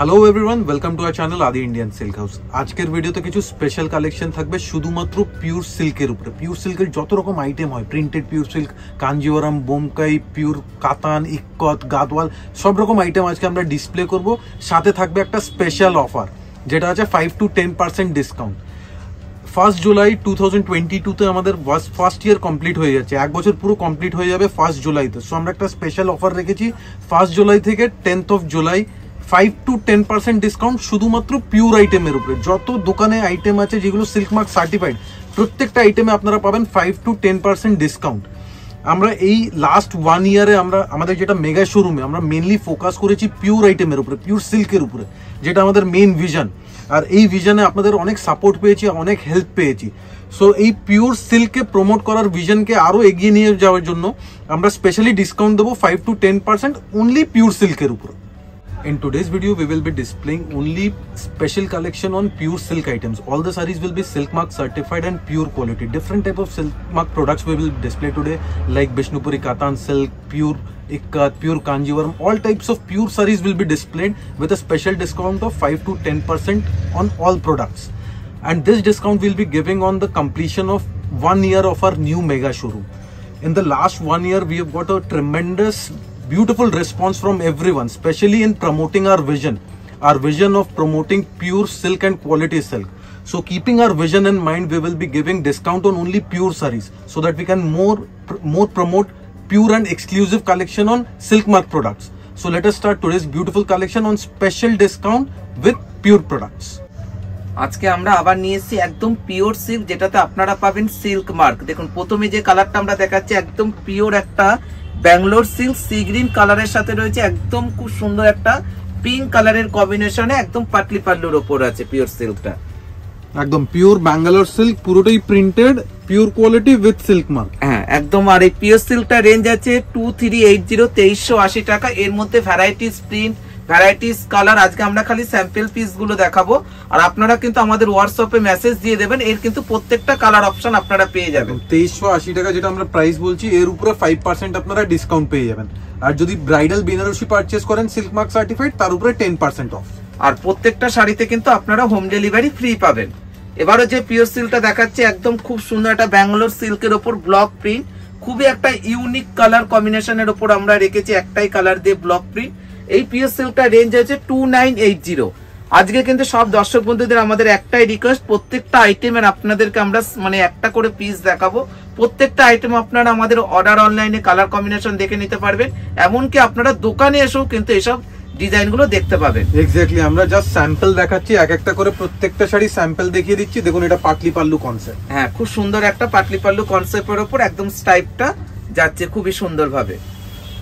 Hello everyone welcome to our channel Adi Indian silk house আজকের ভিডিওতে কিছু special collection থাকবে, শুধুমাত্র পিওর সিল্কের উপরে। পিওর সিল্কের যত রকম আইটেম হয় printed pure silk Kanjeevaram Bomkai pure Katan, Ikat, Gadwal, সব রকম আইটেম আজকে আমরা ডিসপ্লে করব। সাথে থাকবে একটা স্পেশাল অফার যেটা আছে five to ten percent discount first July two thousand twenty টুতে আমাদের ফার্স্ট ইয়ার কমপ্লিট হয়ে যাচ্ছে। এক বছর পুরো কমপ্লিট হয়ে যাবে ফার্স্ট জুলাইতে সো আমরা একটা স্পেশাল অফার রেখেছি। ফার্স্ট জুলাই থেকে tenth of July five to ten percent discount শুধুমাত্র পিওর আইটেমের উপরে। যত দোকানে আইটেম আছে যেগুলো সিল্ক মার্ক সার্টিফাইড প্রত্যেকটা আইটেমে আপনারা পাবেন five to ten percent discount আমরা এই লাস্ট ওয়ান ইয়ারে আমরা, আমাদের যেটা মেগা শোরুমে আমরা মেনলি ফোকাস করেছি পিওর আইটেমের উপরে পিওর সিল্কের উপরে, যেটা আমাদের মেন ভিশন আর এই ভিশনে আপনাদের অনেক সাপোর্ট পেয়েছি, অনেক হেল্প পেয়েছি। সো এই পিওর সিল্ককে প্রমোট করার ভিশনকে আরও এগিয়ে নিয়ে যাওয়ার জন্য আমরা স্পেশালি ডিসকাউন্ট দেবো five to ten percent only pure সিল্কের উপর। In today's video, we will be displaying only special collection on pure silk items. All the sarees will be silk mark certified and pure quality. Different type of silk mark products we will display today like Bishnupuri Katan silk, pure Ikkat, pure Kanjivaram. All types of pure sarees will be displayed with a special discount of 5 to 10% on all products. And this discount we will be giving on the completion of one year of our new mega showroom. In the last one year, we have got a tremendous beautiful response from everyone, especially in promoting our vision, our vision of promoting pure silk and quality silk. So keeping our vision in mind, we will be giving discount on only pure sarees so that we can more more promote pure and exclusive collection on silk mark products. So let us start today's beautiful collection on special discount with pure products. আজকে আমরা আবার নিয়ে এসেছি একদম pure silk যেটাতে আপনারা পাবেন silk mark দেখুন প্রথমে যে কালারটা আমরা দেখাচ্ছি একদম পিওর একটা ব্যাঙ্গালোর সিল্ক সি গ্রিন কালারের সাথে রয়েছে একদম খুব সুন্দর একটা পিঙ্ক কালারের কম্বিনেশনে একদম পাটলি পাটলুর ওপর আছে পিওর সিল্কটা। একদম পিওর ব্যাঙ্গালোর সিল্ক পুরোটাই printed pure quality with silk mark. হ্যাঁ একদম আর এই পিওর সিল্কটা রেঞ্জ আছে টু থ্রি এইট জিরো তেইশশো আশি টাকা। এর মধ্যে ভ্যারাইটিস প্রিন্ট ভ্যারাইটিস কালার আজকে আমরা খালি স্যাম্পেল পিসগুলো দেখাবো। আর আপনারা কিন্তু আমাদের হোয়াটসঅ্যাপে মেসেজ দিয়ে দেবেন এর কিন্তু প্রত্যেকটা কালার অপশন আপনারা পেয়ে যাবেন। তেইশশো আশি টাকা যেটা আমরা প্রাইস বলছি এর উপরে ফাইভ পার্সেন্ট আপনারা ডিসকাউন্ট পেয়ে যাবেন। আর যদি ব্রাইডাল বেনারসি পারচেস করেন সিল্ক মার্ক সার্টিফাইড তার উপরে টেন পার্সেন্ট অফ আর প্রত্যেকটা শাড়িতে কিন্তু আপনারা হোম ডেলিভারি ফ্রি পাবেন। এবারও যে পিওর সিল্কটা দেখাচ্ছে একদম খুব সুন্দর একটা ব্যাঙ্গালোর সিল্কের ওপর ব্লক প্রিন্ট খুবই একটা ইউনিক কালার কম্বিনেশনের ওপর আমরা রেখেছি একটাই কালার দিয়ে ব্লক প্রিন্ট এই পিওর রেঞ্জ হচ্ছে টু নাইন এইট জিরো আজকে কিন্তু সব দর্শক বন্ধুদের আমাদের একটাই রিকোয়েস্ট প্রত্যেকটা আইটেমের আপনাদেরকে আমরা মানে একটা করে পিস দেখাবো। প্রত্যেকটা আইটেম আপনারা আমাদের অর্ডার অনলাইনে কালার কম্বিনেশন দেখে নিতে পারবেন। এমনকি আপনারা দোকানে এসেও কিন্তু এসব ডিজাইনগুলো দেখতে পাবেন। এক্স্যাক্টলি আমরা জাস্ট স্যাম্পল দেখাচ্ছি এক একটা করে প্রত্যেকটা শাড়ি স্যাম্পল দেখিয়ে দিচ্ছি। দেখুন এটা পাটলি পাল্লু কনসেপ্ট হ্যাঁ খুব সুন্দর একটা পাটলি পাল্লু কনসেপ্টের উপর একদম স্টাইপটা যাচ্ছে খুবই সুন্দর ভাবে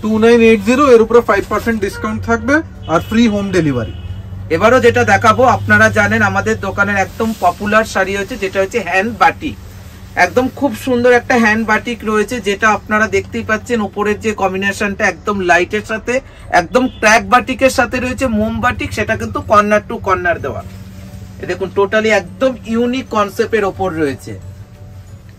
টু নাইন এইট জিরো এর উপরে ফাইভ পার্সেন্ট ডিসকাউন্ট থাকবে আর ফ্রি হোম ডেলিভারি এবারও যেটা দেখাবো, আপনারা জানেন আমাদের দোকানের একদম পপুলার শাড়ি যেটা হচ্ছে একদম খুব সুন্দর একটা রয়েছে, যেটা আপনারা দেখতেই পাচ্ছেন উপরের যে কম্বিনেশনটা একদম লাইটের সাথে, একদম বাটিকের সাথে রয়েছে সেটা কিন্তু কর্নার টু কর্নার দেওয়া। দেখুন টোটালি একদম ইউনিক কনসেপ্টের ওপর রয়েছে।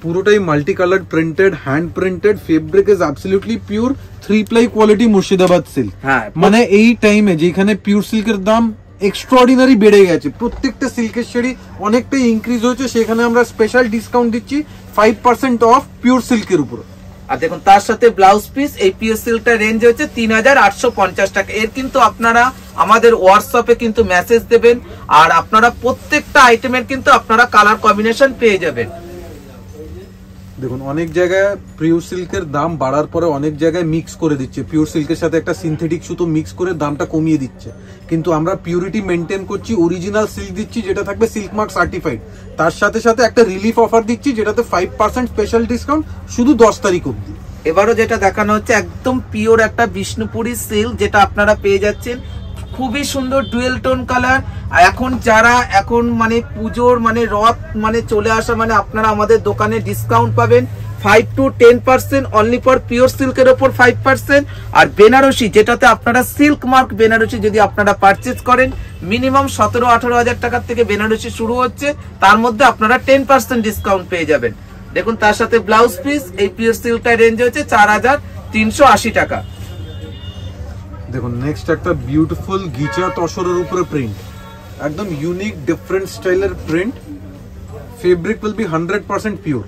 পুরোটাই multi colour printed hand printed fabric is absolutely pure three ply quality Murshidabad silk হ্যাঁ মানে এই টাইমে যেখানে পিওর সিল্কের দাম এক্সট্রাঅর্ডিনারি বেড়ে গেছে। প্রত্যেকটা সিল্কের শাড়ি অনেকটাই ইনক্রিজ হয়েছে। সেখানে আমরা স্পেশাল ডিসকাউন্ট দিচ্ছি ফাইভ পার্সেন্ট অফ পিওর সিল্কের উপর। আর দেখুন তার সাথে ব্লাউজ পিস এই পিওর সিল্কটা রেঞ্জ হচ্ছে তিন হাজার আটশো পঞ্চাশ টাকা। এর কিন্তু আপনারা আমাদের হোয়াটসঅ্যাপে কিন্তু মেসেজ দেবেন। আর আপনারা প্রত্যেকটা আইটেমের কিন্তু আপনারা কালার কম্বিনেশন পেয়ে যাবেন। দেখুন, অনেক জায়গায় পিওর সিল্কের দাম বাড়ার পরে অনেক জায়গায় মিক্স করে দিচ্ছে। পিওর সিল্কের সাথে একটা সিনথেটিক সুতো মিক্স করে দামটা কমিয়ে দিচ্ছে। কিন্তু আমরা পিউরিটি মেনটেন করছি অরিজিনাল সিল্ক দিচ্ছি, যেটা থাকবে সিল্ক মার্ক সার্টিফাইড তার সাথে সাথে একটা রিলিফ অফার দিচ্ছি, যেটাতে ফাইভ পার্সেন্ট স্পেশাল ডিসকাউন্ট শুধু দশ তারিখ অব্দি এবারও যেটা দেখানো হচ্ছে, একদম পিওর একটা বিষ্ণুপুরি সিল্ক যেটা আপনারা পেয়ে যাচ্ছেন খুবই সুন্দর ডুয়েল টোন কালার। এখন যারা এখন মানে পুজোর মানে রথ মানে চলে আসা মানে আপনারা আমাদের দোকানে ডিসকাউন্ট পাবেন five to ten percent only for pure সিল্কের ওপর ফাইভ পার্সেন্ট আর বেনারসি যেটাতে আপনারা সিল্ক মার্ক বেনারসি যদি আপনারা পারচেজ করেন মিনিমাম সতেরো আঠারো হাজার টাকার থেকে বেনারসি শুরু হচ্ছে, তার মধ্যে আপনারা টেন পার্সেন্ট ডিসকাউন্ট পেয়ে যাবেন। দেখুন তার সাথে ব্লাউজ পিস এই পিওর সিল্কটার রেঞ্জ হচ্ছে চার হাজার তিনশো আশি টাকা। দেখুন নেক্সট একটা বিউটিফুল গিচা তসরের উপরে প্রিন্ট একদম ইউনিক ডিফারেন্ট স্টাইলের print fabric will be hundred percent pure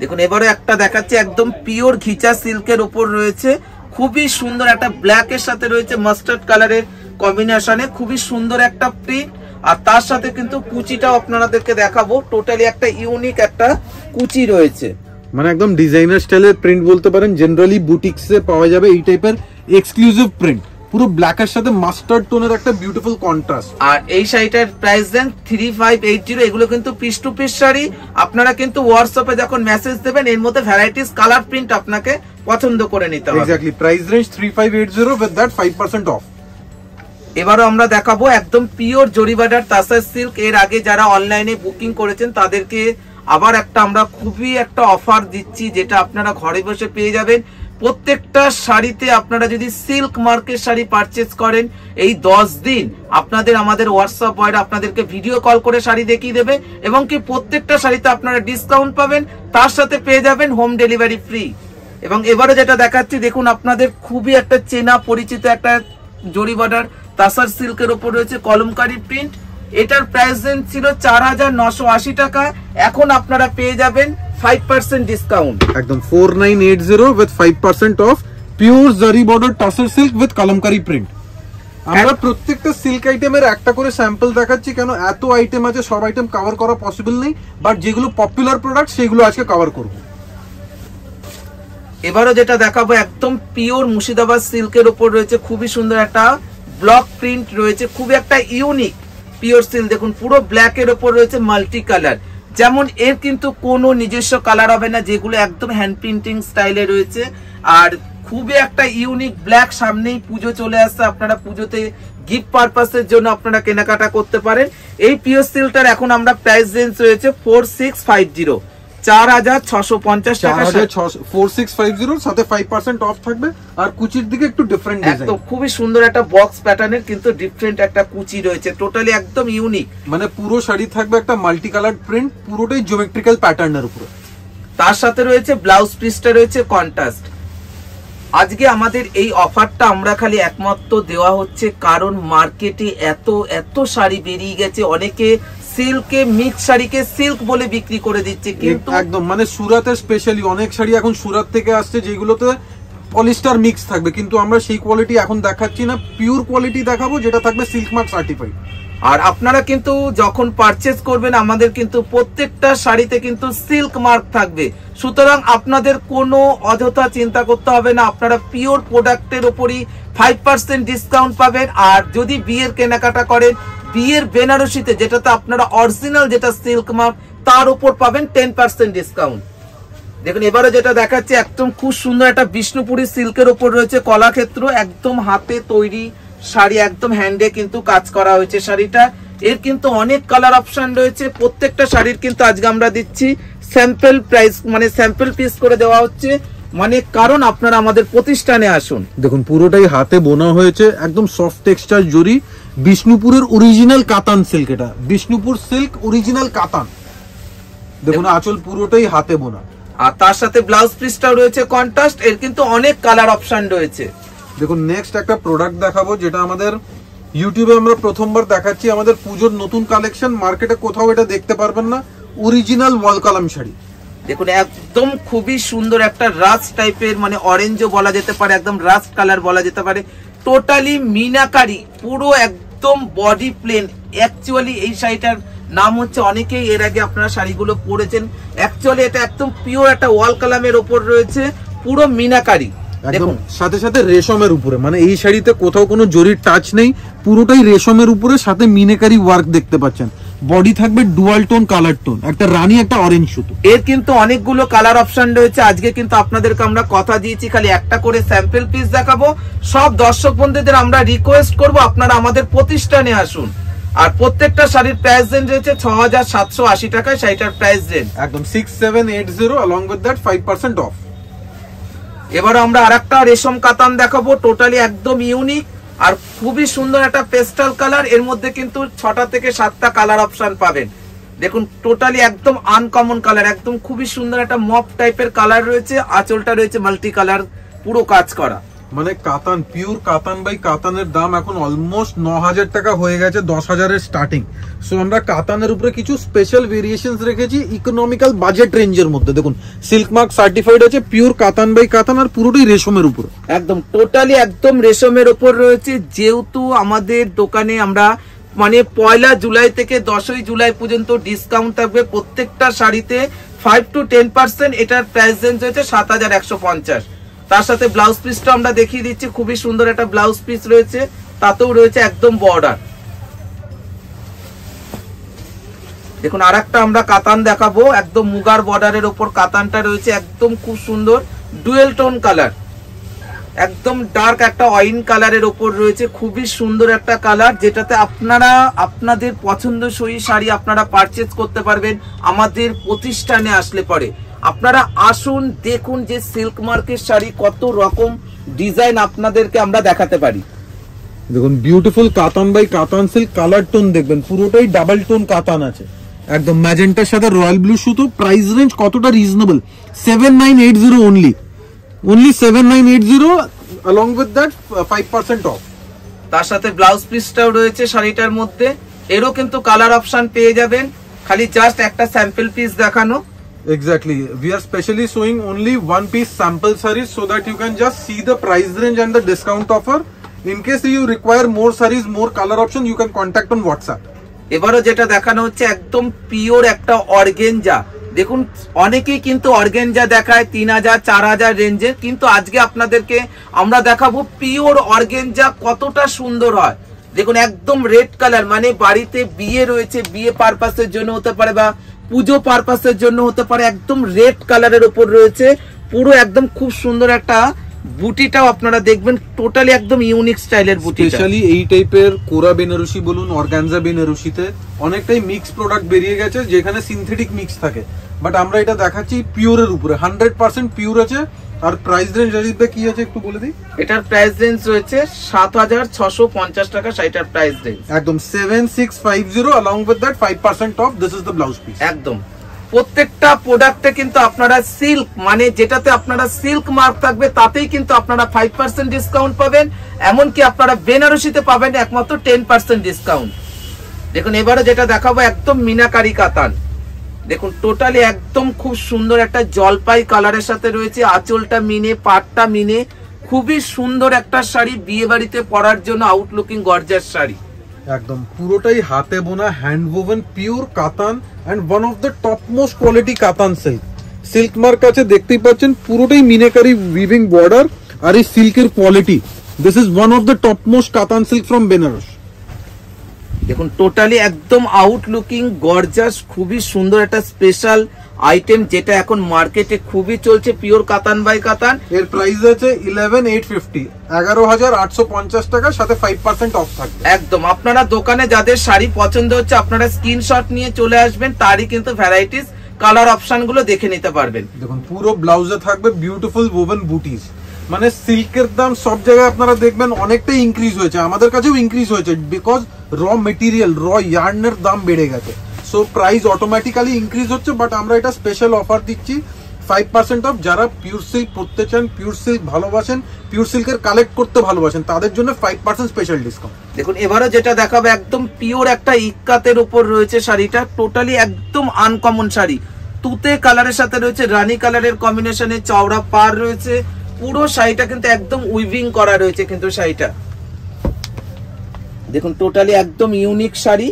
দেখুন এবারে একটা দেখাচ্ছে একদম পিওর ঘিচা সিল্কের উপর রয়েছে। খুবই সুন্দর একটা ব্ল্যাক এর সাথে রয়েছে মাস্টার্ড কালারের কম্বিনেশনে খুবই সুন্দর একটা প্রিন্ট আর তার সাথে কিন্তু কুচিটাও আপনাদেরকে দেখাবো। টোটালি একটা ইউনিক একটা কুচি রয়েছে। মানে একদম ডিজাইনার স্টাইলের প্রিন্ট বলতে পারেন। জেনারেলি বুটিক্সে পাওয়া যাবে এই টাইপের এক্সক্লুসিভ প্রিন্ট পুরো ব্ল্যাকের সাথে মাস্টার্ড টোনের একটা বিউটিফুল কন্ট্রাস্ট আর এই শাড়িটার price then three five eight zero এগুলো কিন্তু পিস টু পিস শাড়ি। আপনারা কিন্তু হোয়াটসঅ্যাপে যখন মেসেজ দেবেন এর মধ্যে ভ্যারাইটিস কালার প্রিন্ট আপনাকে পছন্দ করে নিতে হবে। Exactly price range three five eight zero with that five percent off এবারও আমরা দেখাবো একদম পিওর জরিবাডার তাসার সিল্ক এর আগে যারা অনলাইনে বুকিং করেছেন তাদেরকে আবার একটা আমরা খুবই একটা অফার দিচ্ছি যেটা আপনারা ঘরে বসে পেয়ে যাবেন। প্রত্যেকটা শাড়িতে আপনারা যদি সিল্ক মার্কের শাড়ি পারচেজ করেন, এই দশ দিন আপনাদের আমাদের হোয়াটসঅ্যাপ বয়রা আপনাদেরকে ভিডিও কল করে শাড়ি দেখিয়ে দেবে এবং কি প্রত্যেকটা শাড়িতে আপনারা ডিসকাউন্ট পাবেন, তার সাথে পেয়ে যাবেন হোম ডেলিভারি ফ্রি এবং এবারে যেটা দেখাচ্ছি, দেখুন আপনাদের খুবই একটা চেনা পরিচিত একটা জরি বর্ডার তাসার সিল্কের ওপর রয়েছে কলমকারি প্রিন্ট এটার প্রাইস ছিল চার টাকা। এখন আপনারা পেয়ে যাবেন ফাইভ পার্সেন্ট ডিসকাউন্ট একদম four nine eight zero with five percent off pure zari border টাসের silk with Kalamkari print আমরা প্রত্যেকটা সিল্ক আইটেমের একটা করে স্যাম্পল দেখাচ্ছি কেন এত আইটেম আছে সব আইটেম কভার করা পসিবল নেই বাট যেগুলো পপুলার প্রোডাক্ট সেগুলো আজকে কভার করব। এবারও যেটা দেখাবো একদম পিওর মুর্শিদাবাদ সিল্কের ওপর রয়েছে খুবই সুন্দর একটা ব্লক প্রিন্ট রয়েছে খুবই একটা ইউনিক পিওর সিল্ক দেখুন পুরো ব্ল্যাক এর ওপর রয়েছে মাল্টি কালার যেমন এর কিন্তু কোনো নিজস্ব কালার হবে না, যেগুলো একদম হ্যান্ড প্রিন্টিং স্টাইলে রয়েছে। আর খুবই একটা ইউনিক ব্ল্যাক সামনেই পুজো চলে আসছে। আপনারা পুজোতে গিফট পারপাসের জন্য আপনারা কেনাকাটা করতে পারেন। এই পিওর সিলটার এখন আমরা প্রাইস রেঞ্জ রয়েছে ফোর সিক্স ফাইভ জিরো চার হাজার ছশো পঞ্চাশ টাকা ফোর সিক্স ফাইভ সাথে ফাইভ পার্সেন্ট অফ থাকবে। আর কুচির দিকে একটু ডিফারেন্ট একদম খুবই সুন্দর একটা বক্স প্যাটার্নের কিন্তু ডিফারেন্ট একটা কুচি রয়েছে টোটালি একদম ইউনিক মানে পুরো শাড়ি থাকবে একটা মাল্টি কালার প্রিন্ট পুরোটাই জিওমেট্রিক্যাল প্যাটার্নের উপরে। তার সাথে রয়েছে ব্লাউজ পিসটা রয়েছে কন্ট্রাস্ট আজকে আমাদের এই অফারটা আমরা খালি একমাত্র দেওয়া হচ্ছে কারণ মার্কেটে এত এত শাড়ি বেরিয়ে গেছে অনেকে সিল্কে মিক্স শাড়িকে সিল্ক বলে বিক্রি করে দিচ্ছে কিন্তু একদম মানে সুরাতের স্পেশালি অনেক শাড়ি এখন সুরাত থেকে আসছে যেগুলোতে পলিস্টার মিক্স থাকবে কিন্তু আমরা সেই কোয়ালিটি এখন দেখাচ্ছি না পিওর কোয়ালিটি দেখাবো যেটা থাকবে সিল্ক মার্ক সার্টিফাইড আর আপনারা কিন্তু যখন পারচেজ করবেন আমাদের কিন্তু প্রত্যেকটা শাড়িতে কিন্তু সিল্ক মার্ক থাকবে। সুতরাং আপনাদের কোনো অযথা চিন্তা করতে হবে না আপনারা পিওর প্রোডাক্টের উপরই ফাইভ পার্সেন্ট ডিসকাউন্ট পাবেন আর যদি বিয়ের কেনাকাটা করেন বিয়ের বেনারসিতে, যেটাতে আপনারা অরিজিনাল যেটা সিল্ক মার্ক তার উপর পাবেন টেন পার্সেন্ট ডিসকাউন্ট দেখুন, এবারে যেটা দেখাচ্ছে, একদম খুব সুন্দর একটা বিষ্ণুপুরি সিল্কের উপর রয়েছে কলাক্ষেত্র। একদম হাতে তৈরি শাড়ি, একদম হ্যান্ডে কিন্তু কাজ করা হয়েছে শাড়িটা। এর কিন্তু অনেক কালার অপশন রয়েছে। প্রত্যেকটা শাড়ির কিন্তু আজকে আমরা দিচ্ছি স্যাম্পল প্রাইস মানে স্যাম্পল পিস করে দেওয়া হচ্ছে। মানে কারণ আপনারা আমাদের প্রতিষ্ঠানে আসুন। দেখুন, পুরোটাই হাতে বোনা হয়েছে। একদম সফট টেক্সচার জরি বিষ্ণুপুরের অরিজিনাল কাতান সিল্ক এটা। বিষ্ণুপুর সিল্ক অরিজিনাল কাতান। দেখুন আঁচল পুরোটাই হাতে বোনা। আর তার সাথে ব্লাউজ পিসটাও রয়েছে কন্ট্রাস্ট এর কিন্তু অনেক কালার অপশন রয়েছে। দেখুন নেক্সট একটা প্রোডাক্ট দেখাবো যেটা আমাদের ইউটিউবে আমরা প্রথমবার দেখাচ্ছি। আমাদের পুজোর নতুন কালেকশন মার্কেটে কোথাও এটা দেখতে পারবেন না। অরিজিনাল ওয়াল কালাম শাড়ি। দেখুন একদম খুবই সুন্দর একটা রাস্ট টাইপের মানে অরেঞ্জও বলা যেতে পারে একদম রাস্ট কালার বলা যেতে পারে। টোটালি মিনাকারি পুরো একদম বডি প্লেন অ্যাকচুয়ালি এই শাড়িটার নাম হচ্ছে অনেকেই এর আগে আপনারা শাড়িগুলো পরেছেন। অ্যাকচুয়ালি এটা একদম পিওর একটা ওয়াল কালামের ওপর রয়েছে পুরো মিনাকারি। একদম সাথে সাথে রেশমের উপরে। মানে এই শাড়িতে কোথাও কোনো জরির টাচ নেই পুরোটাই রেশমের উপরে সাথে মিনেকারি ওয়ার্ক দেখতে পাচ্ছেন। বডি থাকবে ডুয়াল টোন কালার টোন একটা রানী একটা অরেঞ্জ সুতো। এর কিন্তু অনেকগুলো কালার অপশন রয়েছে। আজকে কিন্তু আপনাদেরকে আমরা কথা দিয়েছি খালি একটা করে স্যাম্পল পিস দেখাবো। সব দর্শক বন্ধুদের আমরা রিকোয়েস্ট করব আপনারা আমাদের প্রতিষ্ঠানে আসুন। আর প্রত্যেকটা শাড়ির প্রাইস রেঞ্জ রয়েছে ছ হাজার সাতশো আশি টাকায় শাড়িটার প্রাইস রেঞ্জ একদম six seven eight zero along with that five percent off এবার আমরা আরেকটা রেশম কাতান দেখাবো টোটালি একদম ইউনিক আর খুবই সুন্দর একটা পেস্টাল কালার। এর মধ্যে কিন্তু ছটা থেকে সাতটা কালার অপশন পাবেন। দেখুন, টোটালি একদম আনকমন কালার, একদম খুবই সুন্দর একটা মপ টাইপের কালার রয়েছে, আঁচলটা রয়েছে মাল্টি কালার, পুরো কাজ করা। মানে কাতান পিওর কাতান বাই কাতানের দাম এখন অলমোস্ট ন হাজার টাকা হয়ে গেছে দশ হাজারের স্টার্টিং সো আমরা কাতানের উপরে কিছু স্পেশাল ভেরিয়েশনস রেখেছি ইকোনমিক্যাল বাজেট রেঞ্জের মধ্যে। দেখুন সিল্ক মার্ক সার্টিফাইড আছে পিওর কাতান বাই কাতান, আর পুরোটাই রেশমের উপর। একদম টোটালি একদম রেশমের ওপর রয়েছে। যেহেতু আমাদের দোকানে আমরা মানে পয়লা জুলাই থেকে দশই জুলাই পর্যন্ত ডিসকাউন্ট থাকবে, প্রত্যেকটা শাড়িতে ফাইভ টু টেন পার্সেন্ট এটার প্রাইস রেঞ্জ হয়েছে সাত হাজার একশো পঞ্চাশ। তার সাথে ব্লাউজ পিসটা আমরা দেখিয়ে দিচ্ছি, খুবই সুন্দর একটা ব্লাউজ পিস রয়েছে, তাতেও রয়েছে একদম বর্ডার দেখুন আর আমরা কাতান দেখাবো, একদম মুগার বর্ডারের ওপর কাতানটা রয়েছে, একদম খুব সুন্দর ডুয়েল টোন কালার একদম ডার্ক একটা ওয়াইন কালারের ওপর রয়েছে, খুবই সুন্দর একটা কালার যেটাতে আপনারা, আপনাদের পছন্দসই শাড়ি আপনারা পারচেজ করতে পারবেন, আমাদের প্রতিষ্ঠানে আসলে পরে। আপনারা আসুন দেখুন যে সিল্ক মার্কের শাড়ি কত রকম ডিজাইন আপনাদেরকে আমরা দেখাতে পারি। দেখুন বিউটিফুল কাতান বাই কাতান সিল্ক কালার টোন দেখবেন পুরোটাই ডাবল টোন কাতান আছে। একদম ম্যাজেন্টার সাথে রয়্যাল ব্লু সুতো প্রাইস রেঞ্জ কতটা reasonable seven nine eight zero only only seven nine eight zero along with that five percent off তার সাথে ব্লাউজ পিসটাও রয়েছে শাড়িটার মধ্যে। এরও কিন্তু কালার অপশন পেয়ে যাবেন। খালি জাস্ট একটা স্যাম্পল পিস দেখানো। Exactly. We are specially showing only one piece sample sarees so that you can just see the price range and the discount offer. In case you require more sarees, more color option, you can contact on WhatsApp. এবারও যেটা দেখানো হচ্ছে একদম pure একটা organza দেখুন অনেকেই কিন্তু organza দেখায় তিন হাজার চার হাজার রেঞ্জের কিন্তু আজকে আপনাদেরকে আমরা দেখাবো পিওর অর্গেঞ্জা কতটা সুন্দর হয় দেখুন একদম রেড কালার মানে বাড়িতে বিয়ে রয়েছে বিয়ে পারপাসের জন্য হতে পারে বা পুজো পারপাসের জন্য হতে পারে, একদম রেড কালারের উপর রয়েছে। পুরো একদম খুব সুন্দর একটা বুটিটাও আপনারা দেখবেন টোটালি একদম ইউনিক স্টাইলের বুটি স্পেশালি এই টাইপের কোরা বেনারসি বলুন অর্গানজা বেনারসিতে অনেকটাই মিক্স প্রোডাক্ট বেরিয়ে গেছে, যেখানে সিনথেটিক মিক্স থাকে। বাট আমরা এটা দেখাচ্ছি পিওরের উপরে। হান্ড্রেড পার্সেন্ট পিওর আছে। আর প্রাইস রেঞ্জ রাজিদা কি আছে একটু বলে দিই? এটার প্রাইস রেঞ্জ রয়েছে সাত হাজার ছশো পঞ্চাশ টাকা শাড়িটার প্রাইস রেঞ্জ একদম seven six five zero along with that five percent off this is the blouse piece একদম। প্রত্যেকটা প্রোডাক্টে কিন্তু আপনারা সিল্ক মানে যেটাতে আপনারা সিল্ক মার্ক থাকবে তাতেই কিন্তু আপনারা ফাইভ পার্সেন্ট ডিসকাউন্ট পাবেন। এমনকি আপনারা বেনারসিতে পাবেন একমাত্র টেন পার্সেন্ট ডিসকাউন্ট দেখুন এবারে যেটা দেখাবো একদম মিনাকারি কাতান। দেখুন টোটালি একদম খুব সুন্দর একটা জলপাই কালারের সাথে রয়েছে। আঁচলটা মিনে, পাটটা মিনে। খুবই সুন্দর একটা শাড়ি বিয়ে বাড়িতে পরার জন্য আউটলুকিং গর্জার শাড়ি। একদম, পুরোটাই হাতে বোনা hand woven pure katan and one of the top most quality katan silk silk mark আছে, দেখতেই পাচ্ছেন, পুরোটাই মিনেকারি উইভিং বর্ডার আর এই সিল্কের quality this is one of the top most katan silk from Benares দেখুন টোটালি একদম আউটলুকিং গর্জাস খুবই সুন্দর একটা স্পেশাল আইটেম যেটা এখন মার্কেটে খুবই চলছে পিওর কাতান বাই কাতান। এর প্রাইস আছে ইলেভেন এইট ফিফটি এগারো হাজার আটশো পঞ্চাশ টাকা সাথে ফাইভ পার্সেন্ট অফ থাকবে। একদম আপনারা দোকানে যাদের শাড়ি পছন্দ হচ্ছে আপনারা স্ক্রিনশট নিয়ে চলে আসবেন তারই কিন্তু ভ্যারাইটিস কালার অপশনগুলো দেখে নিতে পারবেন। দেখুন পুরো ব্লাউজে থাকবে বিউটিফুল ওভেন বুটিস মানে সিল্কের দাম সব জায়গায় আপনারা দেখবেন অনেকটাই ইনক্রিজ হয়েছে আমাদের কাছেও ইনক্রিজ হয়েছে বিকজ র মেটেরিয়াল র ইয়ার্নের দাম বেড়ে গেছে। সো প্রাইস অটোমেটিক্যালি ইনক্রিজ হচ্ছে বাট আমরা এটা স্পেশাল অফার দিচ্ছি। ফাইভ পার্সেন্ট অফ যারা পিওর সিল্ক পরতে চান পিওর সিল্ক ভালোবাসেন পিওর সিল্কের কালেক্ট করতে ভালোবাসেন, তাদের জন্য ফাইভ পার্সেন্ট স্পেশাল ডিসকাউন্ট দেখুন, এবারে যেটা দেখাবো, একদম পিওর একটা ইক্কাতের উপর রয়েছে শাড়িটা টোটালি একদম আনকমন শাড়ি। তুতে কালারের সাথে রয়েছে, রানী কালারের কম্বিনেশনে চওড়া পার রয়েছে। পুরো শাড়িটা কিন্তু একদম উইভিং করা রয়েছে কিন্তু শাড়িটা। দেখুন টোটালি একদম unique sari.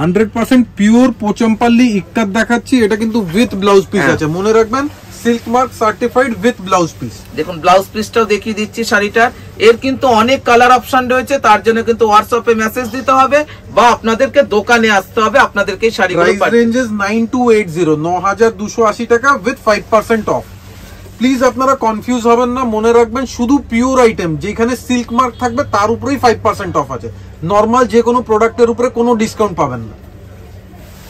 Hundred percent pure Pochampally ikat দেখাচ্ছি এটা কিন্তু উইথ ব্লাউজ পিস। আছে। মনে রাখবেন silk mark certified with blouse piece দেখুন ব্লাউজ পিসটাও দেখিয়ে দিচ্ছি শাড়িটার। এর কিন্তু অনেক কালার অপশন রয়েছে তার জন্য কিন্তু হোয়াটসঅ্যাপে মেসেজ দিতে হবে বা আপনাদেরকে দোকানে আসতে হবে আপনাদেরকে শাড়িগুলো price ranges nine two eight zero ন হাজার দুশো আশি টাকা with five percent off please আপনারা কনফিউজ হবেন না, মনে রাখবেন শুধু পিওর আইটেম যেখানে সিল্ক মার্ক থাকবে, তার উপরেই ফাইভ পার্সেন্ট অফ আছে। নর্মাল যে কোনো প্রোডাক্টের উপরে কোনো ডিসকাউন্ট পাবেন না।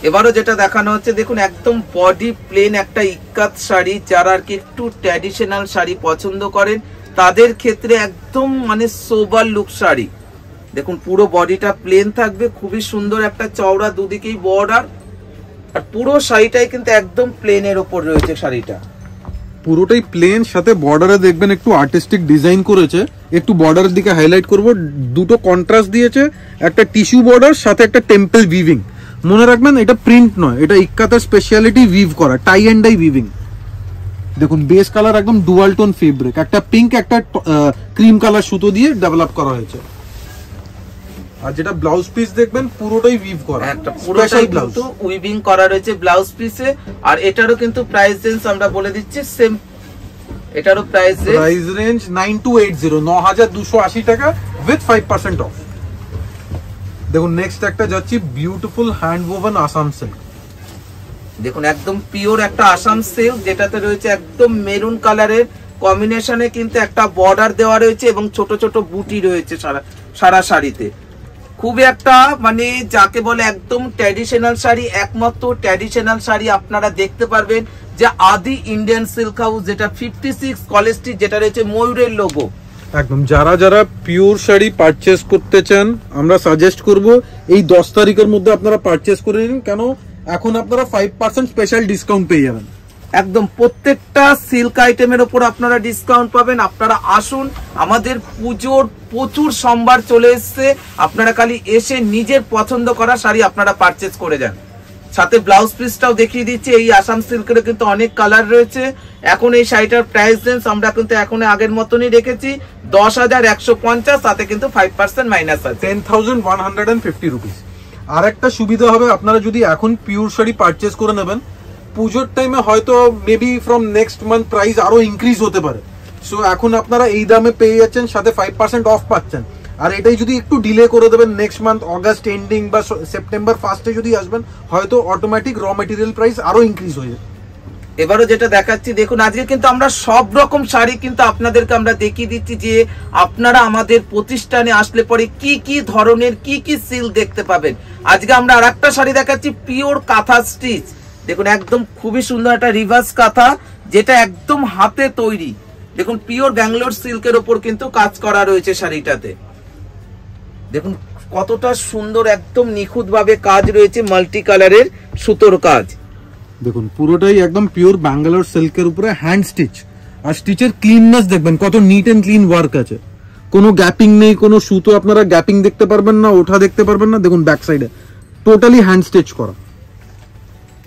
এবারও যেটা দেখানো হচ্ছে, দেখুন, একদম বডি প্লেন একটা ইক্কাত শাড়ি, যারা আর কি একটু ট্র্যাডিশনাল শাড়ি পছন্দ করেন, তাদের ক্ষেত্রে একদম মানে সোবার লুক শাড়ি। দেখুন, পুরো বডিটা প্লেন থাকবে, খুবই সুন্দর একটা চওড়া দুদিকেই বর্ডার আর পুরো শাড়িটাই কিন্তু একদম প্লেনের ওপর রয়েছে শাড়িটা। পুরোটাই প্লেন সাথে বর্ডারে দেখবেন একটু আর্টিস্টিক ডিজাইন করেছে। একটু বর্ডারের দিকে হাইলাইট করব। দুটো কন্ট্রাস্ট দিয়েছে, একটা টিস্যু বর্ডার সাথে একটা টেম্পল উইভিং মনে রাখবেন, এটা প্রিন্ট নয়, এটা ইক্কাতার স্পেশালিটি উইভ করা টাই অ্যান্ড ডাই উইভিং দেখুন বেস কালার একদম ডুয়াল টোন ফেব্রিক একটা পিঙ্ক একটা ক্রিম কালার সুতো দিয়ে ডেভেলপ করা হয়েছে। আর যেটা ব্লাউজ পিস দেখবেন পুরোটাই উইভ করা। একটা স্পেশাল পুরোটাই ব্লাউজ উইভিং করা রয়েছে ব্লাউজ পিসে আর এটারও কিন্তু প্রাইস রেঞ্জ আমরা বলে দিচ্ছি সেম এটারও price range price range nine two eight zero ন হাজার দুশো আশি টাকা উইথ ফাইভ পার্সেন্ট অফ দেখুন নেক্সট একটা যাচ্ছি beautiful hand woven Assam silk দেখুন একদম পিওর একটা আসাম সিল্ক যেটাতে রয়েছে একদম মেরুন কালারের কম্বিনেশনে কিন্তু একটা বর্ডার দেওয়া রয়েছে এবং ছোট ছোট বুটি রয়েছে সারা সারা শাড়িতে। খুবই একটা মানে যাকে বলে একদম ট্র্যাডিশনাল শাড়ি, একমাত্র ট্র্যাডিশনাল শাড়ি আপনারা দেখতে পারবেন যে আদি ইন্ডিয়ান সিল্ক হাউস যেটা ফিফটি সিক্স কলেজ স্ট্রিট যেটা রয়েছে ময়ূরের লোগো একদম, যারা যারা পিওর শাড়ি পারচেস করতে চান, আমরা সাজেস্ট করব, এই দশ তারিখের মধ্যে আপনারা পারচেস করে নিন, কেন? এখন আপনারা ফাইভ পার্সেন্ট স্পেশাল ডিসকাউন্ট পেয়ে যাবেন। একদম প্রত্যেকটা সিল্ক আইটেমের ওপর আপনারা ডিসকাউন্ট পাবেন। আপনারা আসুন, আমাদের পুজোর প্রচুর সম্ভার চলে এসছে। আপনারা খালি এসে নিজের পছন্দ করা শাড়ি আপনারা পারচেজ করে যান। সাথে ব্লাউজ পিসটাও দেখিয়ে দিচ্ছি। এই আসাম সিল্কের কিন্তু অনেক কালার রয়েছে। এখন এই শাড়িটার প্রাইস রেঞ্জ আমরা কিন্তু এখন আগের মতনই রেখেছি। দশ হাজার একশো পঞ্চাশ তাতে কিন্তু ফাইভ পার্সেন্ট মাইনাস আছে। Ten thousand one hundred and fifty rupees আর একটা সুবিধা হবে, আপনারা যদি এখন পিওর শাড়ি পারচেস করে নেবেন পুজোর টাইমে হয়তো maybe from next month price আরও ইনক্রিজ হতে পারে। সো এখন আপনারা এই দামে পেয়ে যাচ্ছেন, সাথে ফাইভ পার্সেন্ট অফ পাচ্ছেন। আর এটাই যদি একটু ডিলে করে দেবেন নেক্সট মান্থ অগাস্ট এন্ডিং বা সেপ্টেম্বর ফার্স্টে যদি আসবেন, হয়তো অটোমেটিক র মেটেরিয়াল প্রাইস আরও ইনক্রিজ হয়ে যাবে। এবারও যেটা দেখাচ্ছি, দেখুন, আজকে কিন্তু আমরা সব রকম শাড়ি কিন্তু আপনাদেরকে আমরা দেখিয়ে দিচ্ছি যে আপনারা আমাদের প্রতিষ্ঠানে আসলে পরে কি কি ধরনের, কি কি সিল দেখতে পাবেন। আজকে আমরা আর একটা শাড়ি দেখাচ্ছি পিওর কাঁথা স্টিচ দেখুন, একদম খুবই সুন্দর একটা রিভার্স কাঁথা, যেটা একদম হাতে তৈরি। দেখুন পিওর ব্যাঙ্গালোর সিল্কের ওপর কিন্তু কাজ করা রয়েছে শাড়িটাতে। দেখুন, কতটা সুন্দর, একদম নিখুঁত ভাবে কাজ রয়েছে মাল্টি কালারের সুতোর কাজ। দেখুন, পুরোটাই একদম পিওর ব্যাঙ্গালোর সিল্কের উপরে হ্যান্ড স্টিচ আর স্টিচের ক্লিননেস দেখবেন, কত নিট এন্ড ক্লিন ওয়ার্ক আছে। কোনো গ্যাপিং নেই, কোনো সুতো আপনারা গ্যাপিং দেখতে পারবেন না, ওঠা দেখতে পারবেন না। দেখুন ব্যাক সাইডে টোটালি হ্যান্ড স্টিচ করা।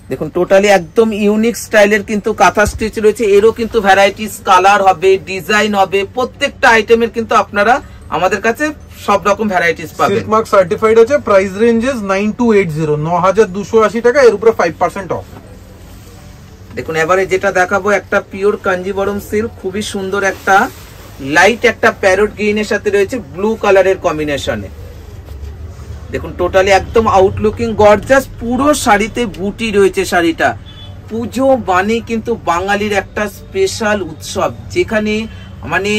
দেখুন টোটালি একদম ইউনিক স্টাইলের কিন্তু কাঁথা স্টিচ রয়েছে। এরও কিন্তু ভ্যারাইটিস কালার হবে ডিজাইন হবে প্রত্যেকটা আইটেমের কিন্তু আপনারা আমাদের কাছে সব রকম ভ্যারাইটিস পাবেন। সিল্ক মার্ক সার্টিফাইড আছে price ranges nine two eight zero ন হাজার দুশো আশি টাকা এর উপরে ফাইভ পার্সেন্ট অফ দেখুন এবারে যেটা দেখাবো একটা পিওর কাঞ্জিবরম সিল্ক খুবই সুন্দর একটা লাইট একটা প্যারোট গ্রিনের সাথে রয়েছে ব্লু কালারের কম্বিনেশনে দেখুন টোটালি একদম আউটলুকিং গর্জাস পুরো শাড়িতে বুটি রয়েছে শাড়িটা। পুজো মানে কিন্তু বাঙালির একটা স্পেশাল উৎসব, যেখানে মানে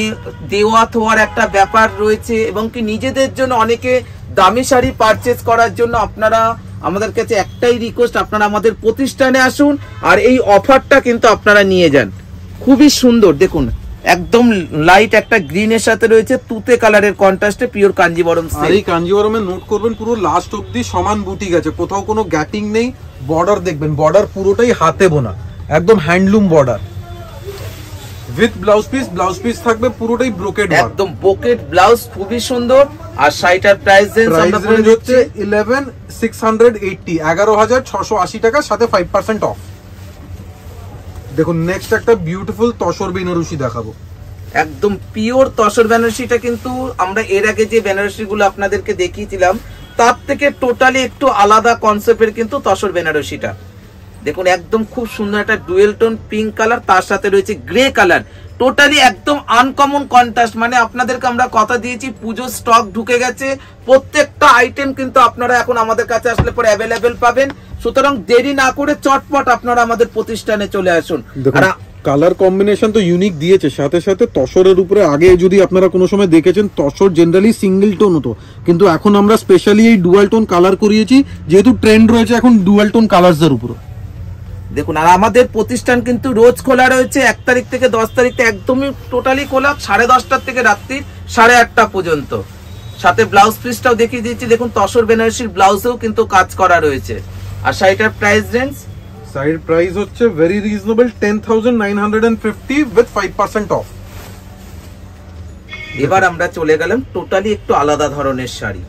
দেওয়া থোয়ার একটা ব্যাপার রয়েছে এবং কি নিজেদের জন্য অনেকে দামি শাড়ি পারচেস করার জন্য আপনারা আমাদের কাছে একটাই রিকোয়েস্ট আপনারা আমাদের প্রতিষ্ঠানে আসুন আর এই অফারটা কিন্তু আপনারা নিয়ে যান। খুবই সুন্দর, দেখুন একদম লাইট একটা গ্রিন এর সাথে রয়েছে তুতে কালারের কন্ট্রাস্টে পিওর কাঞ্জিবরম আর এই কাঞ্জিওরমে নোট করবেন পুরো লাস্ট অব্দি সমান বুটিক আছে কোথাও কোনো গ্যাপিং নেই বর্ডার দেখবেন বর্ডার পুরোটাই হাতে বোনা একদম handloom border with blouse piece blouse piece থাকবে পুরোটাই ব্রোকেড একদম বোকেট ব্লাউজ খুবই সুন্দর। আর শাড়িটার প্রাইস রেঞ্জ আমরা বলে হচ্ছে দিচ্ছি। ইলেভেন সিক্স হান্ড্রেড এইটটি এগারো হাজার ছশো আশি টাকার সাথে ফাইভ পার্সেন্ট অফ দেখুন নেক্সট একটা বিউটিফুল তসর বেনারসি দেখাবো। একদম পিওর তসর বেনারসিটা কিন্তু আমরা এর আগে যে বেনারসিগুলো আপনাদেরকে দেখিয়েছিলাম, তার থেকে টোটালি একটু আলাদা কনসেপ্টের কিন্তু তসর বেনারসিটা। দেখুন, একদম খুব সুন্দর একটা ডুয়েল টোন পিঙ্ক কালার তার সাথে রয়েছে গ্রে কালার টোটালি একদম আনকমন কন্ট্রাস্ট মানে আপনাদেরকে আমরা কথা দিয়েছি পুজো স্টক ঢুকে গেছে প্রত্যেকটা আইটেম কিন্তু আপনারা এখন আমাদের কাছে আসলে পরে অ্যাভেলেবেল পাবেন। সুতরাং দেরি না করে চটপট আপনারা আমাদের প্রতিষ্ঠানে চলে আসুন। আর কালার কম্বিনেশন তো ইউনিক দিয়েছে সাথে সাথে তসরের উপরে আগে যদি আপনারা কোনো সময় দেখেছেন তসর জেনারেলি সিঙ্গেল টোন হতো। কিন্তু এখন আমরা স্পেশালি এই ডুয়াল টোন কালার করিয়েছি যেহেতু ট্রেন্ড রয়েছে এখন ডুয়াল টোন কালার্সের উপরে দেখুন আর আমাদের প্রতিষ্ঠান কিন্তু রোজ খোলা রয়েছে। এক তারিখ থেকে দশ তারিখ একদমই টোটালি খোলা সাড়ে দশটার থেকে রাত্রি সাড়ে আটটা পর্যন্ত। সাথে ব্লাউজ পিসটাও দেখিয়ে দিচ্ছি দেখুন তসর বেনারসির ব্লাউজেও কিন্তু কাজ করা রয়েছে। আর শাড়িটার প্রাইস রেঞ্জ শাড়ির প্রাইস হচ্ছে very reasonable ten thousand nine hundred and fifty with five percent off এবার আমরা চলে গেলাম টোটালি একটু আলাদা ধরনের শাড়ি।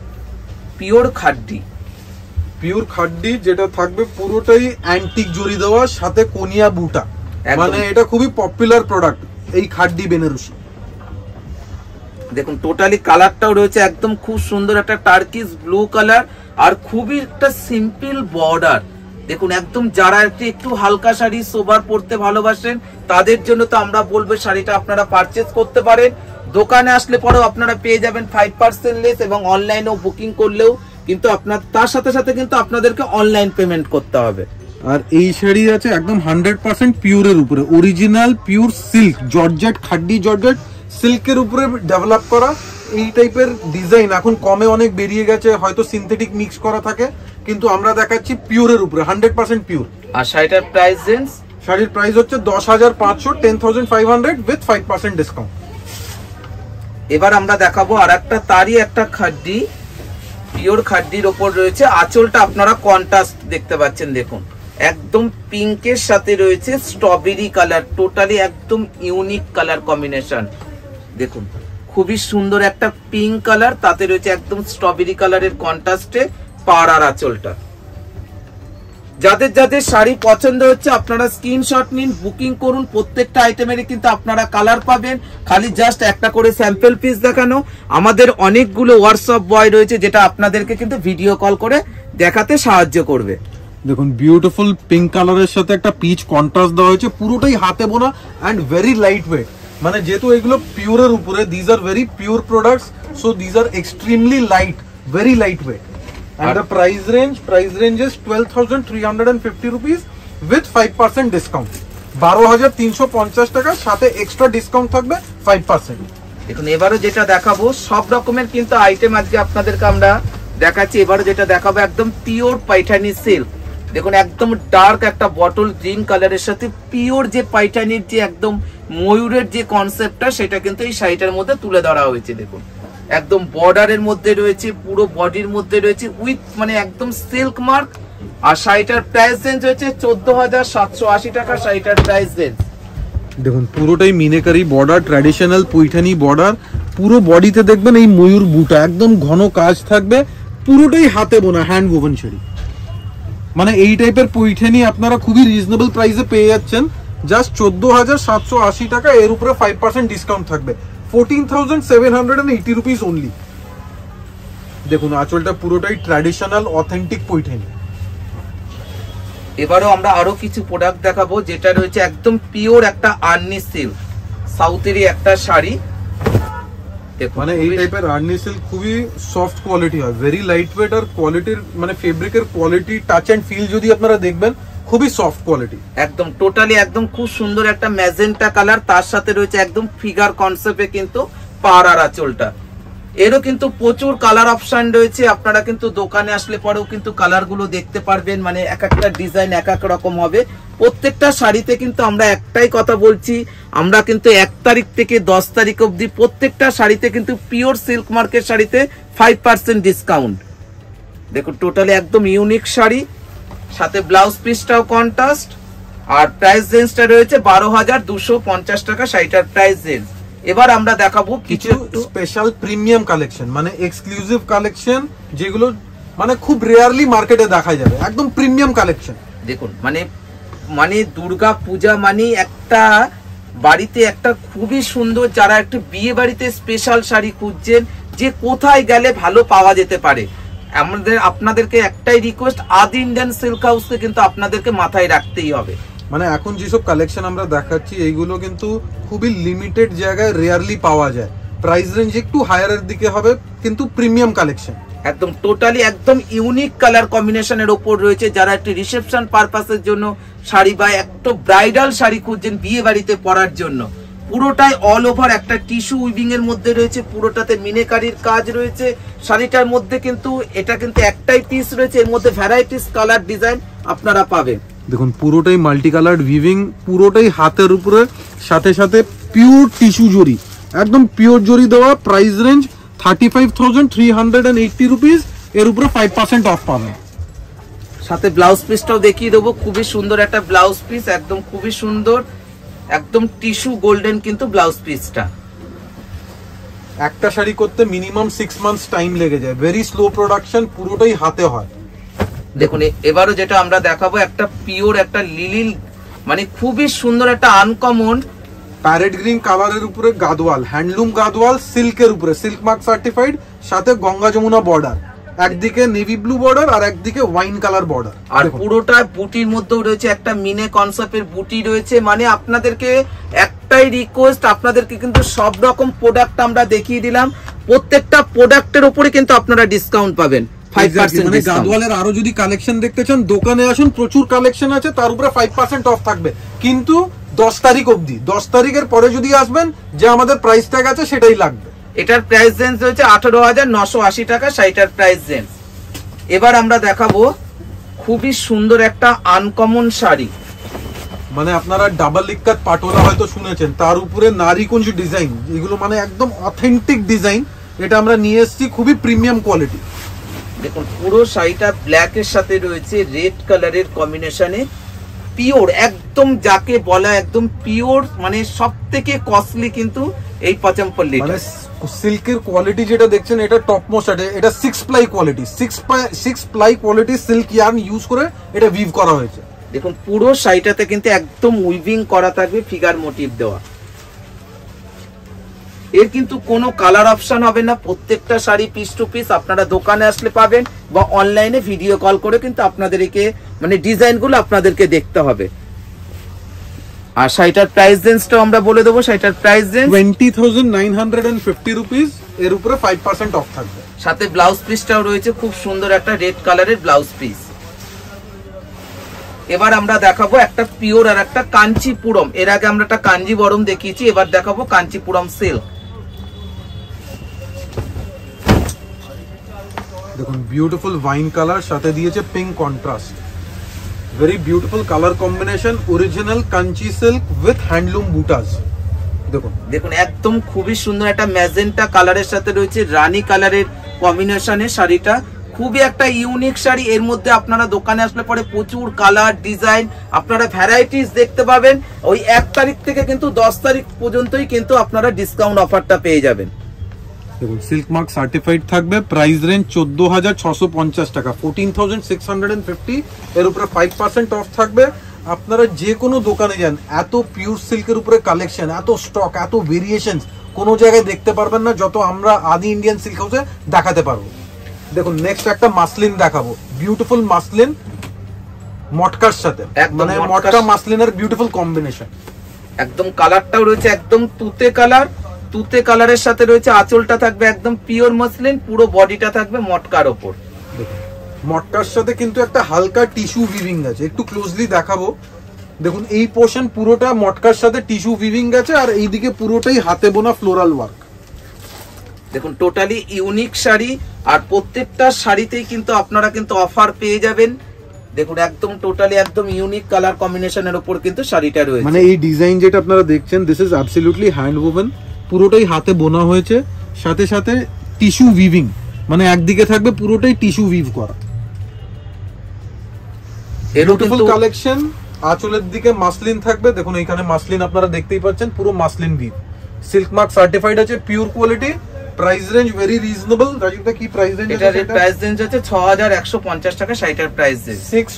পিওর খাড্ডি। পিওর খাড্ডি যেটা থাকবে পুরোটাই অ্যান্টিক জরি দেওয়া সাথে কোনিয়া বুটা। মানে এটা খুবই পপুলার প্রোডাক্ট এই খাড্ডি বেনারসি। দেখুন টোটালি কালারটাও রয়েছে একদম খুব সুন্দর একটা টার্কিস ব্লু কালার আর খুবই একটা সিম্পল বর্ডার দেখুন একদম যারা একটু একটু হালকা শাড়ি সোবার পরতে ভালোবাসেন তাদের জন্য তো আমরা বলব শাড়িটা আপনারা পারচেজ করতে পারেন। দোকানে আসলে পরেও আপনারা পেয়ে যাবেন ফাইভ পার্সেন্ট লেস এবং অনলাইনেও বুকিং করলেও কিন্তু আপনার তার সাথে সাথে কিন্তু আপনাদেরকে অনলাইন পেমেন্ট করতে হবে। আর এই শাড়ি আছে একদম হান্ড্রেড পার্সেন্ট পিওরের উপরে। Original pure silk georgette khaddi georgette সিল্কের উপরে ডেভেলপ করা। এই টাইপের ডিজাইন এখন কমে অনেক বেরিয়ে গেছে হয়তো সিনথেটিক মিক্স করা থাকে কিন্তু আমরা দেখাচ্ছি পিওরের উপরে হান্ড্রেড পার্সেন্ট পিওর আর শাড়িটার প্রাইস রেঞ্জ শাড়ির প্রাইস হচ্ছে দশ হাজার পাঁচশো ten thousand five hundred with five percent discount এবার আমরা দেখাবো আর একটা তারই একটা খাড্ডি। পিওর খাড্ডির ওপর রয়েছে। আঁচলটা আপনারা কন্ট্রাস্ট দেখতে পাচ্ছেন, দেখুন। একদম পিঙ্কের সাথে রয়েছে স্ট্রবেরি কালার টোটালি একদম ইউনিক কালার কম্বিনেশন দেখুন, খুবই সুন্দর একটা পিঙ্ক কালার তাতে রয়েছে একদম স্ট্রবেরি কালারের কন্ট্রাস্টে পাড়ার আঁচলটা। যাদের যাদের শাড়ি পছন্দ হচ্ছে, আপনারা স্ক্রিনশট নিন বুকিং করুন, প্রত্যেকটা আইটেমেরই কিন্তু আপনারা কালার পাবেন। খালি জাস্ট একটা করে স্যাম্পল পিস দেখানো। আমাদের অনেকগুলো হোয়াটসঅ্যাপ বয় রয়েছে যেটা আপনাদেরকে কিন্তু ভিডিও কল করে দেখাতে সাহায্য করবে। দেখুন বিউটিফুল পিঙ্ক কালারের সাথে একটা পিচ কন্ট্রাস্ট দেওয়া হয়েছে। পুরোটাই হাতে বোনা অ্যান্ড ভেরি লাইট ওয়েট মানে যেহেতু এগুলো পিওরের উপরে these are very pure products so these are extremely light very light weight and the price range price range is 12350 rupees with 5% discount. 12350 টাকা, সাথে এক্সট্রা ডিসকাউন্ট থাকবে 5% দেখুন, এবারও যেটা দেখাবো, সব রকমের কিন্তু আইটেম আজকে আপনাদেরকে আমরা দেখাচ্ছি। এবারও যেটা দেখাবো, একদম পিওর পাইঠানি সিল্ক দেখুন, একদম ডার্ক একটা বটল গ্রিন কালারের সাথে পিওর যে পাইঠানির যে একদম ময়ূরের যে কনসেপ্টটা সেটা কিন্তু এই শাড়িটার মধ্যে তুলে ধরা হয়েছে, দেখুন। একদম বর্ডারের মধ্যে রয়েছে, পুরো বডির মধ্যে রয়েছে, উইথ মানে একদম সিল্ক মার্ক। আর শাড়িটার প্রাইস রেঞ্জ হয়েছে চোদ্দ হাজার সাতশো আশি টাকা শাড়িটার প্রাইস রেঞ্জ দেখুন, পুরোটাই meenakari border traditional Paithani border. পুরো বডিতে দেখবেন এই ময়ূর বুটা, একদম ঘন কাজ থাকবে। পুরোটাই হাতে বোনা হ্যান্ড ওভেন শাড়ি। মানে এই টাইপের পুইঠানি আপনারা খুবই রিজনেবল প্রাইসে পেয়ে যাচ্ছেন। জাস্ট চোদ্দ হাজার সাতশো আশি টাকা, এর উপরে ফাইভ পার্সেন্ট ডিসকাউন্ট থাকবে। Fourteen thousand seven hundred and eighty rupees only দেখুন আঁচলটা পুরোটাই ট্র্যাডিশনাল অথেন্টিক পুইঠানি এবারও আমরা আরও কিছু প্রোডাক্ট দেখাবো যেটা রয়েছে একদম পিওর একটা আর্নি সিল্ক সাউথেরই একটা শাড়ি। দেখুন, মানে এই খুবই- টাইপের আর্নি সিল্ক খুবই সফট কোয়ালিটি হয়। ভেরি লাইট ওয়েট আর কোয়ালিটির মানে ফেব্রিকের কোয়ালিটি টাচ অ্যান্ড ফিল যদি আপনারা দেখবেন খুবই সফট কোয়ালিটি একদম টোটালি একদম খুব সুন্দর একটা ম্যাজেন্টা কালার তার সাথে রয়েছে একদম ফিগার কনসেপ্টে কিন্তু পাড়ার আঁচলটা। এরও কিন্তু প্রচুর কালার অপশন রয়েছে, আপনারা কিন্তু দোকানে আসলে পরেও কিন্তু কালারগুলো দেখতে পারবেন মানে এক একটা ডিজাইন এক এক রকম হবে। প্রত্যেকটা শাড়িতে কিন্তু আমরা একটাই কথা বলছি, আমরা কিন্তু এক তারিখ থেকে দশ তারিখ অবধি প্রত্যেকটা শাড়িতে কিন্তু পিওর সিল্ক মার্কেট শাড়িতে ফাইভ পার্সেন্ট ডিসকাউন্ট দেখুন টোটালি একদম ইউনিক শাড়ি সাথে ব্লাউজ পিসটাও কন্ট্রাস্ট। আর প্রাইস রেঞ্জটা রয়েছে বারো হাজার দুশো পঞ্চাশ টাকা শাড়িটার প্রাইস রেঞ্জ এবার আমরা দেখাবো কিছু স্পেশাল প্রিমিয়াম কালেকশন মানে এক্সক্লুসিভ কালেকশন যেগুলো মানে খুব রেয়ারলি মার্কেটে দেখা যাবে একদম প্রিমিয়াম কালেকশন দেখুন মানে মানে দুর্গা পূজা মানে একটা বাড়িতে একটা খুবই সুন্দর যারা একটু বিয়ে বাড়িতে স্পেশাল শাড়ি খুঁজছেন যে কোথায় গেলে ভালো পাওয়া যেতে পারে। আমাদের আপনাদেরকে একটাই রিকোয়েস্ট আদি ইন্ডিয়ান সিল্ক হাউসকে কিন্তু আপনাদেরকে মাথায় রাখতেই হবে। মানে এখন যেসব কালেকশন আমরা দেখাচ্ছি এইগুলো কিন্তু খুবই লিমিটেড জায়গায় রেয়ারলি পাওয়া যায়। প্রাইস রেঞ্জ একটু হায়ারের দিকে হবে কিন্তু প্রিমিয়াম কালেকশন একদম টোটালি একদম ইউনিক কালার কম্বিনেশনের ওপর রয়েছে। যারা একটি রিসেপশন পারপাসের জন্য শাড়ি বা একটু ব্রাইডাল শাড়ি খুঁজছেন বিয়ে বাড়িতে পরার জন্য। পুরোটাই অল ওভার একটা টিস্যু উইভিং এর মধ্যে রয়েছে পুরোটাতে মিনেকারির কাজ রয়েছে। শাড়িটার মধ্যে কিন্তু এটা কিন্তু একটাই পিস রয়েছে এর মধ্যে ভ্যারাইটিস কালার ডিজাইন আপনারা পাবেন। দেখুন পুরোটাই মাল্টি কালার ভিভিং পুরোটাই হাতের উপরে সাথে সাথে পিওর টিস্যু জরি একদম পিওর জরি দেওয়া price range thirty five thousand three hundred and eighty rupees এর উপরে ফাইভ পার্সেন্ট অফ পাবেন। সাথে ব্লাউজ পিসটাও দেখিয়ে দেবো খুবই সুন্দর একটা ব্লাউজ পিস একদম খুবই সুন্দর। একদম টিস্যু গোল্ডেন কিন্তু ব্লাউজ পিসটা। একটা শাড়ি করতে মিনিমাম সিক্স মান্থস টাইম লেগে যায়। ভেরি স্লো প্রোডাকশন পুরোটাই হাতে হয়। দেখুন এবারও যেটা আমরা দেখাবো একটা পিওর একটা লিলিল মানে খুবই সুন্দর একটা আনকমন প্যারেট গ্রিন কালারের উপরে গাদওয়াল হ্যান্ডলুম গাদওয়াল সিল্কের উপরে সিল্ক মার্ক সার্টিফাইড সাথে গঙ্গা যমুনা বর্ডার একদিকে নেভি ব্লু বর্ডার আর একদিকে ওয়াইন কালার বর্ডার আর পুরোটা বুটির মধ্যেও রয়েছে একটা মিনে কনসেপ্টের বুটি রয়েছে মানে আপনাদেরকে একটাই রিকোয়েস্ট আপনাদেরকে কিন্তু সব রকম প্রোডাক্ট আমরা দেখিয়ে দিলাম। প্রত্যেকটা প্রোডাক্টের উপরে কিন্তু আপনারা ডিসকাউন্ট পাবেন। মানে গাদওয়ালের আরও যদি কালেকশন দেখতে চান দোকানে আসুন প্রচুর কালেকশন আছে তার উপরে ফাইভ পার্সেন্ট অফ থাকবে। কিন্তু দশ তারিখ অবধি দশ তারিখের পরে যদি আসবেন যে আমাদের প্রাইস ট্যাগ আছে সেটাই লাগবে। এটার প্রাইস রেঞ্জ রয়েছে আঠারো হাজার নশো আশি টাকা শাড়িটার প্রাইস রেঞ্জ এবার আমরা দেখাবো খুবই সুন্দর একটা আনকমন শাড়ি। মানে আপনারা ডাবল লিক্কাত পাটোলা হয়তো শুনেছেন তার উপরে নারীকুঞ্জ ডিজাইন এগুলো মানে একদম অথেন্টিক ডিজাইন এটা আমরা নিয়ে এসেছি খুবই প্রিমিয়াম কোয়ালিটি দেখুন পুরো শাড়িটা ব্ল্যাক এর সাথে রয়েছে রেড কালারের কম্বিনেশনে পিওর একদম যাকে বলা একদম পিওর মানে সব থেকে কস্টলি কিন্তু এই পচমপল্লি মানে সিল্কের কোয়ালিটি যেটা দেখছেন, এটা টপ মোস্ট এটা six ply quality six six ply quality silk yarn use করে এটা উইভ করা হয়েছে। দেখুন, পুরো শাড়িটাতে কিন্তু একদম উইভিং করা থাকবে ফিগার মোটিভ দেওয়া। এর কিন্তু কোনো কালার অপশন হবে না। প্রত্যেকটা শাড়ি পিস টু পিস আপনারা দোকানে আসলে পাবেন বা অনলাইনে ভিডিও কল করে কিন্তু আপনাদেরকে মানে ডিজাইনগুলো আপনাদেরকে দেখতে হবে। আর শাড়িটার প্রাইস রেঞ্জটাও আমরা বলে দেবো শাড়িটার price range twenty thousand nine hundred and fifty rupees এর উপরে ফাইভ পার্সেন্ট অফ থাকবে। সাথে ব্লাউজ পিসটাও রয়েছে খুব সুন্দর একটা রেড কালারের ব্লাউজ পিস এবার আমরা দেখাবো একটা পিওর আর একটা কাঞ্চিপুরম। এর আগে আমরা একটা কাঞ্জিবরম দেখিয়েছি এবার দেখাবো কাঞ্চিপুরম সিল্ক দেখুন বিউটিফুল ওয়াইন কালার সাথে দিয়েছে pink contrast very beautiful colour combination original Kanchi silk with handloom butas দেখুন। দেখুন, একদম খুবই সুন্দর একটা ম্যাজেন্টা কালারের সাথে রয়েছে রানী কালারের কম্বিনেশনের শাড়িটা। খুবই একটা ইউনিক শাড়ি। এর মধ্যে আপনারা দোকানে আসলে পরে প্রচুর কালার ডিজাইন আপনারা ভ্যারাইটিস দেখতে পাবেন। ওই এক তারিখ থেকে কিন্তু দশ তারিখ পর্যন্তই কিন্তু আপনারা ডিসকাউন্ট অফারটা পেয়ে যাবেন। দেখুন সিল্ক মার্ক সার্টিফাইড থাকবে প্রাইস রেঞ্জ চোদ্দ হাজার ছশো পঞ্চাশ টাকা। Fourteen thousand six hundred and fifty এর উপরে ফাইভ পার্সেন্ট অফ থাকবে। আপনারা যে কোনো দোকানে যান এত পিওর সিল্কের উপরে কালেকশন এত স্টক এত ভেরিয়েশন কোনো জায়গায় দেখতে পারবেন না যত আমরা আদি ইন্ডিয়ান সিল্ক হাউসে দেখাতে পারব। দেখুন নেক্সট একটা মাসলিন দেখাবো বিউটিফুল মাসলিন মটকার সাথে। মানে মটকা মাসলিনের বিউটিফুল কম্বিনেশন একদম কালারটাও রয়েছে একদম তুতে কালার তুতে কালারের সাথে রয়েছে আঁচলটা থাকবে একদম পিওর মসলিন পুরো বডিটা থাকবে মটকার ওপর। মটকার সাথে কিন্তু একটা হালকা টিস্যু উইভিং আছে একটু ক্লোজলি দেখাবো। দেখুন এই পোর্শন পুরোটা মটকার সাথে টিস্যু উইভিং আছে আর এইদিকে পুরোটাই হাতে বোনা ফ্লোরাল ওয়ার্ক দেখুন টোটালি ইউনিক শাড়ি আর প্রত্যেকটা শাড়িতেই কিন্তু আপনারা কিন্তু অফার পেয়ে যাবেন। দেখুন একদম টোটালি একদম ইউনিক কালার কম্বিনেশনের উপর কিন্তু শাড়িটা রয়েছে। মানে এই ডিজাইন যেটা আপনারা দেখছেন this is absolutely hand woven পুরোটাই হাতে বোনা হয়েছে সাথে সাথে টিস্যু উইভিং মানে একদিকে থাকবে পুরোটাই টিস্যু উইভ করা। বিউটিফুল কালেকশন আঁচলের দিকে মাসলিন থাকবে দেখুন এখানে মাসলিন আপনারা দেখতেই পাচ্ছেন পুরো muslin weave silk mark certified আছে pure quality price range very reasonable রাজীবদা কি প্রাইস রেঞ্জ এটার প্রাইস রেঞ্জ হচ্ছে ছ হাজার একশো পঞ্চাশ টাকা শাড়িটার প্রাইস রেঞ্জ সিক্স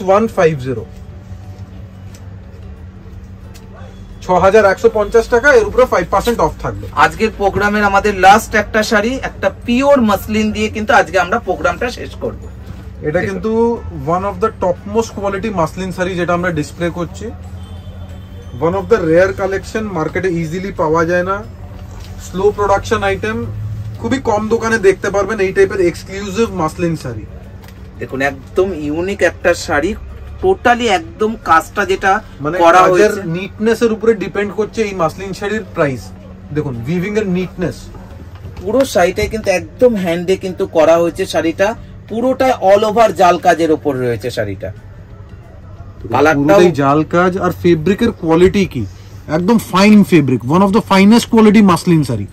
টাকা এর উপরে অফ থাকবে। আজকের প্রোগ্রামের আমাদের লাস্ট একটা শাড়ি একটা পিওর মাসলিন দিয়ে কিন্তু আজকে আমরা প্রোগ্রামটা শেষ করব। এটা কিন্তু one of the top most quality muslin sari যেটা আমরা ডিসপ্লে করছি। One of the rare collection মার্কেটে ইজিলি পাওয়া যায় না। স্লো প্রোডাকশন আইটেম খুবই কম দোকানে দেখতে পারবেন এই টাইপের এক্সক্লুসিভ মাসলিন শাড়ি। দেখুন একদম ইউনিক একটা শাড়ি টোটালি একদম কাজটা যেটা মানে করা হয়েছে। নিটনেস এর উপরে ডিপেন্ড করছে এই মাসলিন শাড়ির প্রাইস দেখুন উইভিং এর নিটনেস পুরো শাড়িটাই কিন্তু একদম হ্যান্ডে কিন্তু করা হয়েছে শাড়িটা। পুরোটা অল ওভার জাল কাজের উপর রয়েছে শাড়িটা। কালারটাও জাল কাজ আর ফেব্রিকের কোয়ালিটি কি? একদম fine fabric one of the finest quality muslin sari.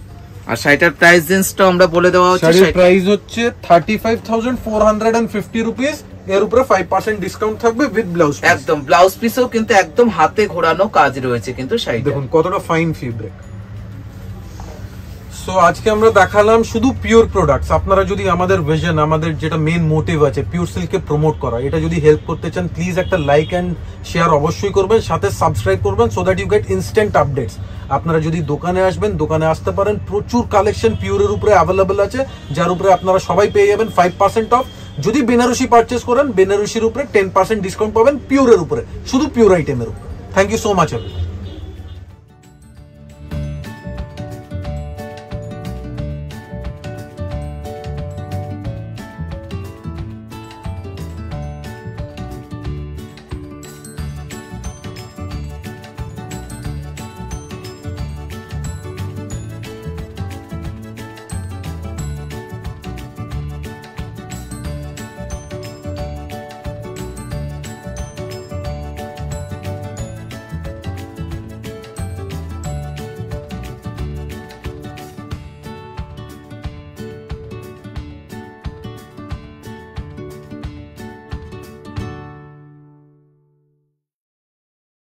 আর শাড়িটার প্রাইস রেঞ্জটা আমরা বলে দেওয়া হচ্ছে শাড়ির প্রাইস হচ্ছে thirty five thousand four hundred and fifty rupees এর উপরে ফাইভ পার্সেন্ট ডিসকাউন্ট থাকবে উইথ ব্লাউজ একদম ব্লাউজ পিসও কিন্তু একদম হাতে ঘোরানো কাজ রয়েছে কিন্তু শাড়িটা দেখুন কতটা ফাইন ফেব্রিক সো আজকে আমরা দেখালাম শুধু পিওর প্রোডাক্টস আপনারা যদি আমাদের ভিশন আমাদের যেটা মেন মোটিভ আছে পিওর সিল্ককে প্রমোট করা এটা যদি হেল্প করতে চান প্লিজ একটা লাইক অ্যান্ড শেয়ার অবশ্যই করবেন সাথে সাবস্ক্রাইব করবেন so that you get instant updates আপনারা যদি দোকানে আসবেন দোকানে আসতে পারেন প্রচুর কালেকশন পিওরের উপরে অ্যাভেলেবেল আছে যার উপরে আপনারা সবাই পেয়ে যাবেন ফাইভ পার্সেন্ট অফ যদি বেনারসি পারচেস করেন, বেনারসির উপরে টেন পার্সেন্ট ডিসকাউন্ট পাবেন পিওরের উপরে, শুধু পিওর আইটেমের উপরে। Thank you so much everyone